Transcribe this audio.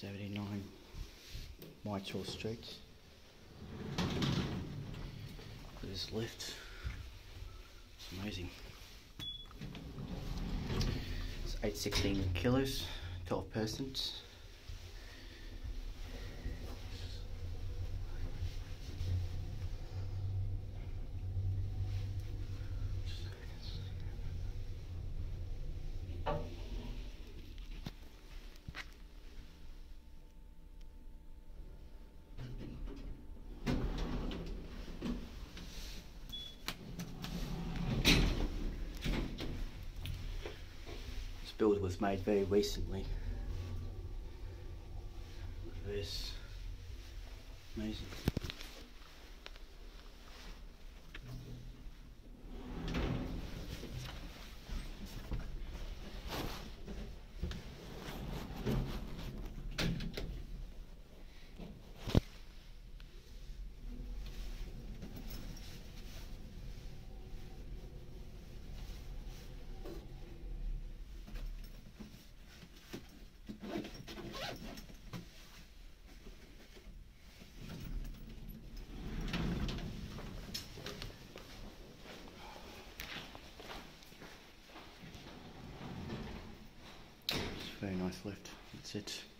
79 Whitehall Street. This lift. It's amazing. It's 816 kilos, 12 persons. This build was made very recently. This. Amazing. Very nice lift. That's it.